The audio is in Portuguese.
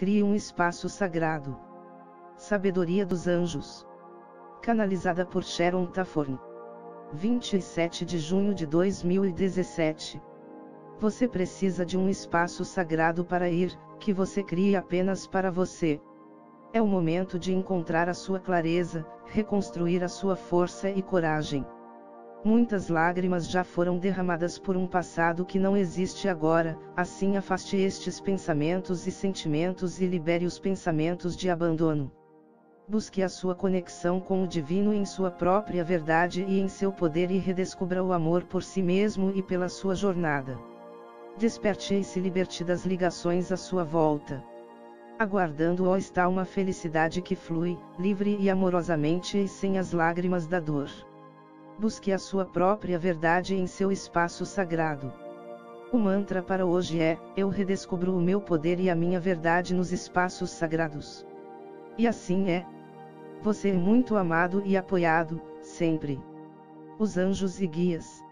Crie um espaço sagrado. Sabedoria dos Anjos. Canalizada por Sharon Taforn. 27 de junho de 2017. Você precisa de um espaço sagrado para ir, que você crie apenas para você. É o momento de encontrar a sua clareza, reconstruir a sua força e coragem. Muitas lágrimas já foram derramadas por um passado que não existe agora, assim afaste estes pensamentos e sentimentos e libere os pensamentos de abandono. Busque a sua conexão com o divino em sua própria verdade e em seu poder e redescubra o amor por si mesmo e pela sua jornada. Desperte e se liberte das ligações à sua volta. Aguardando-o está uma felicidade que flui, livre e amorosamente e sem as lágrimas da dor busque a sua própria verdade em seu espaço sagrado. O mantra para hoje é: Eu redescubro o meu poder e a minha verdade nos espaços sagrados. E assim é. Você é muito amado e apoiado, sempre. Os anjos e guias.